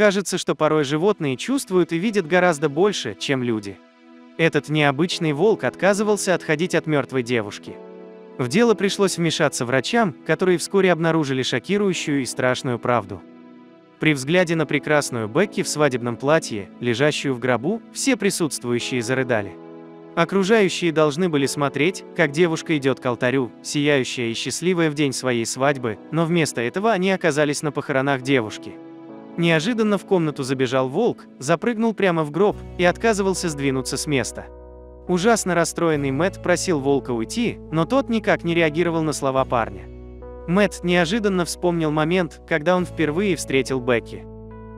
Кажется, что порой животные чувствуют и видят гораздо больше, чем люди. Этот необычный волк отказывался отходить от мертвой девушки. В дело пришлось вмешаться врачам, которые вскоре обнаружили шокирующую и страшную правду. При взгляде на прекрасную Бекки в свадебном платье, лежащую в гробу, все присутствующие зарыдали. Окружающие должны были смотреть, как девушка идет к алтарю, сияющая и счастливая в день своей свадьбы, но вместо этого они оказались на похоронах девушки. Неожиданно в комнату забежал волк, запрыгнул прямо в гроб и отказывался сдвинуться с места. Ужасно расстроенный Мэт просил волка уйти, но тот никак не реагировал на слова парня. Мэт неожиданно вспомнил момент, когда он впервые встретил Бекки.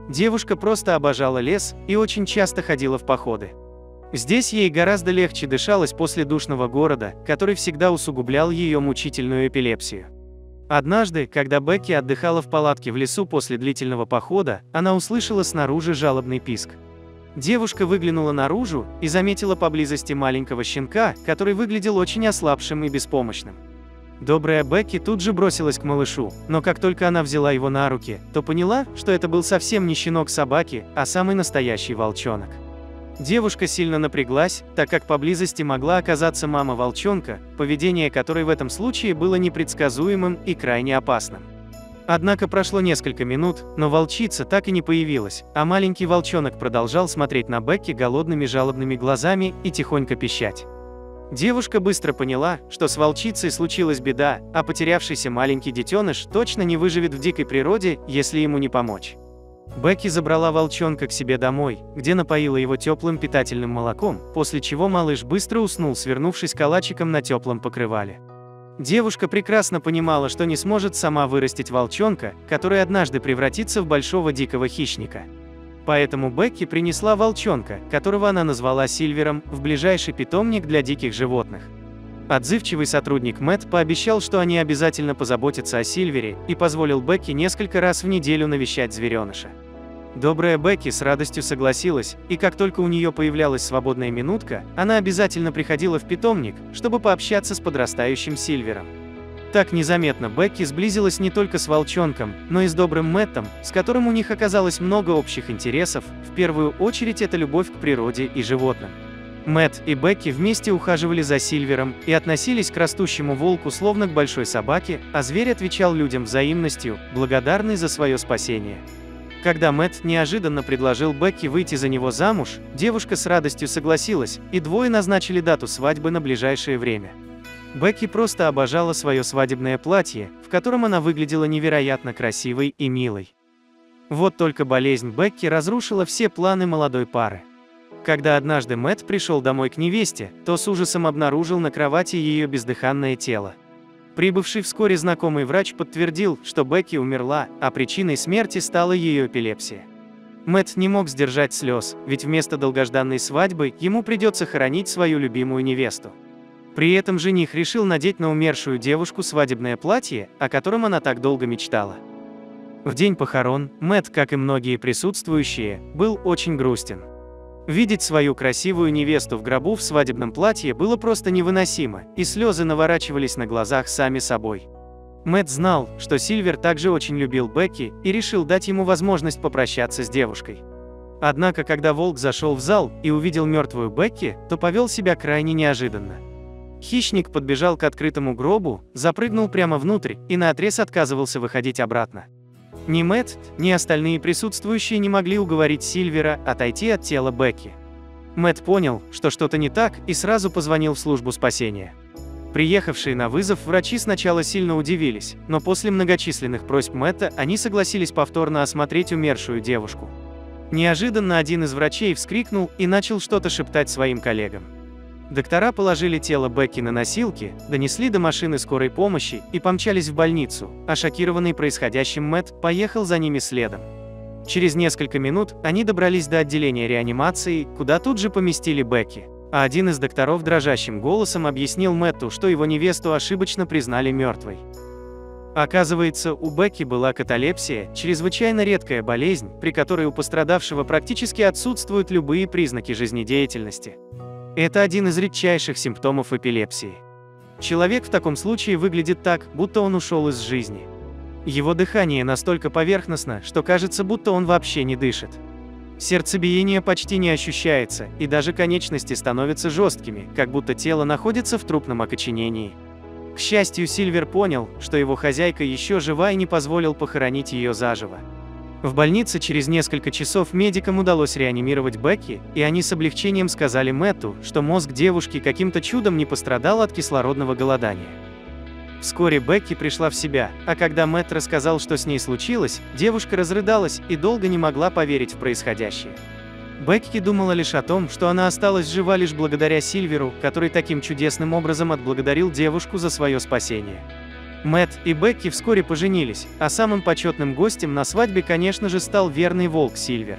Девушка просто обожала лес и очень часто ходила в походы. Здесь ей гораздо легче дышалось после душного города, который всегда усугублял ее мучительную эпилепсию. Однажды, когда Бекки отдыхала в палатке в лесу после длительного похода, она услышала снаружи жалобный писк. Девушка выглянула наружу и заметила поблизости маленького щенка, который выглядел очень ослабшим и беспомощным. Добрая Бекки тут же бросилась к малышу, но как только она взяла его на руки, то поняла, что это был совсем не щенок собаки, а самый настоящий волчонок. Девушка сильно напряглась, так как поблизости могла оказаться мама волчонка, поведение которой в этом случае было непредсказуемым и крайне опасным. Однако прошло несколько минут, но волчица так и не появилась, а маленький волчонок продолжал смотреть на Бекки голодными жалобными глазами и тихонько пищать. Девушка быстро поняла, что с волчицей случилась беда, а потерявшийся маленький детеныш точно не выживет в дикой природе, если ему не помочь. Бекки забрала волчонка к себе домой, где напоила его теплым питательным молоком, после чего малыш быстро уснул, свернувшись калачиком на теплом покрывале. Девушка прекрасно понимала, что не сможет сама вырастить волчонка, который однажды превратится в большого дикого хищника. Поэтому Бекки принесла волчонка, которого она назвала Сильвером, в ближайший питомник для диких животных. Отзывчивый сотрудник Мэтт пообещал, что они обязательно позаботятся о Сильвере, и позволил Бекки несколько раз в неделю навещать звереныша. Добрая Бекки с радостью согласилась, и как только у нее появлялась свободная минутка, она обязательно приходила в питомник, чтобы пообщаться с подрастающим Сильвером. Так незаметно Бекки сблизилась не только с волчонком, но и с добрым Мэттом, с которым у них оказалось много общих интересов, в первую очередь это любовь к природе и животным. Мэтт и Бекки вместе ухаживали за Сильвером и относились к растущему волку словно к большой собаке, а зверь отвечал людям взаимностью, благодарный за свое спасение. Когда Мэтт неожиданно предложил Бекки выйти за него замуж, девушка с радостью согласилась, и двое назначили дату свадьбы на ближайшее время. Бекки просто обожала свое свадебное платье, в котором она выглядела невероятно красивой и милой. Вот только болезнь Бекки разрушила все планы молодой пары. Когда однажды Мэтт пришел домой к невесте, то с ужасом обнаружил на кровати ее бездыханное тело. Прибывший вскоре знакомый врач подтвердил, что Бекки умерла, а причиной смерти стала ее эпилепсия. Мэтт не мог сдержать слез, ведь вместо долгожданной свадьбы ему придется хоронить свою любимую невесту. При этом жених решил надеть на умершую девушку свадебное платье, о котором она так долго мечтала. В день похорон, Мэтт, как и многие присутствующие, был очень грустен. Видеть свою красивую невесту в гробу в свадебном платье было просто невыносимо, и слезы наворачивались на глазах сами собой. Мэтт знал, что Сильвер также очень любил Бекки и решил дать ему возможность попрощаться с девушкой. Однако, когда Волк зашел в зал и увидел мертвую Бекки, то повел себя крайне неожиданно. Хищник подбежал к открытому гробу, запрыгнул прямо внутрь и наотрез отказывался выходить обратно. Ни Мэтт, ни остальные присутствующие не могли уговорить Сильвера отойти от тела Бекки. Мэтт понял, что что-то не так, и сразу позвонил в службу спасения. Приехавшие на вызов врачи сначала сильно удивились, но после многочисленных просьб Мэтта они согласились повторно осмотреть умершую девушку. Неожиданно один из врачей вскрикнул и начал что-то шептать своим коллегам. Доктора положили тело Бекки на носилки, донесли до машины скорой помощи и помчались в больницу, а шокированный происходящим Мэтт поехал за ними следом. Через несколько минут они добрались до отделения реанимации, куда тут же поместили Бекки. А один из докторов дрожащим голосом объяснил Мэтту, что его невесту ошибочно признали мертвой. Оказывается, у Бекки была каталепсия, чрезвычайно редкая болезнь, при которой у пострадавшего практически отсутствуют любые признаки жизнедеятельности. Это один из редчайших симптомов эпилепсии. Человек в таком случае выглядит так, будто он ушел из жизни. Его дыхание настолько поверхностно, что кажется, будто он вообще не дышит. Сердцебиение почти не ощущается, и даже конечности становятся жесткими, как будто тело находится в трупном окоченении. К счастью, Сильвер понял, что его хозяйка еще жива и не позволил похоронить ее заживо. В больнице через несколько часов медикам удалось реанимировать Бекки, и они с облегчением сказали Мэтту, что мозг девушки каким-то чудом не пострадал от кислородного голодания. Вскоре Бекки пришла в себя, а когда Мэтт рассказал, что с ней случилось, девушка разрыдалась и долго не могла поверить в происходящее. Бекки думала лишь о том, что она осталась жива лишь благодаря Сильверу, который таким чудесным образом отблагодарил девушку за свое спасение. Мэтт и Бекки вскоре поженились, а самым почетным гостем на свадьбе, конечно же, стал верный волк Сильвер.